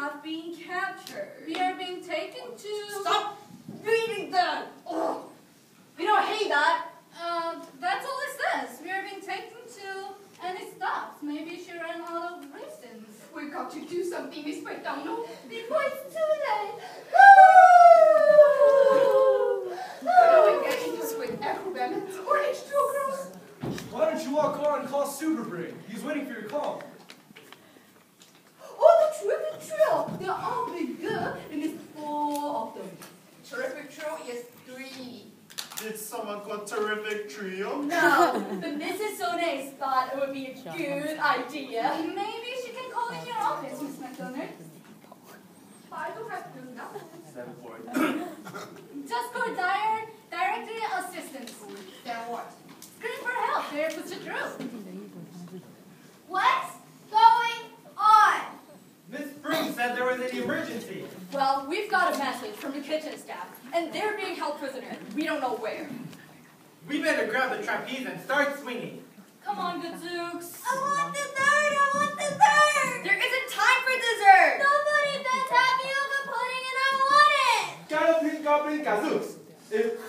have been captured. We are being taken to... Stop reading that! Oh, we don't hate that. Uh, that's all it says. We are being taken to... And it stops. Maybe she ran out of reasons. We've got to do something, Miss McDonald. Before it's too late. Could we get into with acrobat or H2O? Why don't you walk on and call Superbrain? He's waiting for your call. Oh, the terrific trio! They're all big good, and it's four of them. Terrific trio is three. Did someone call Terrific Trio? No, but Mrs. Sones thought it would be a good idea. Maybe she can call in your office, Miss McDonald. I don't have to do that. Seven four. Just go dire, directory assistance. Then what? Scream for help. There puts it through. What's going on? Miss Spring said there was an emergency. Well, we've got a message from the kitchen staff, and they're being held prisoner. We don't know where. We better grab the trapeze and start swinging. Come on, good Zooks. I want dessert! I want dessert! There isn't time for dessert! Nobody been tapioca pudding and I want it! Gotta bring goblin gazooks. If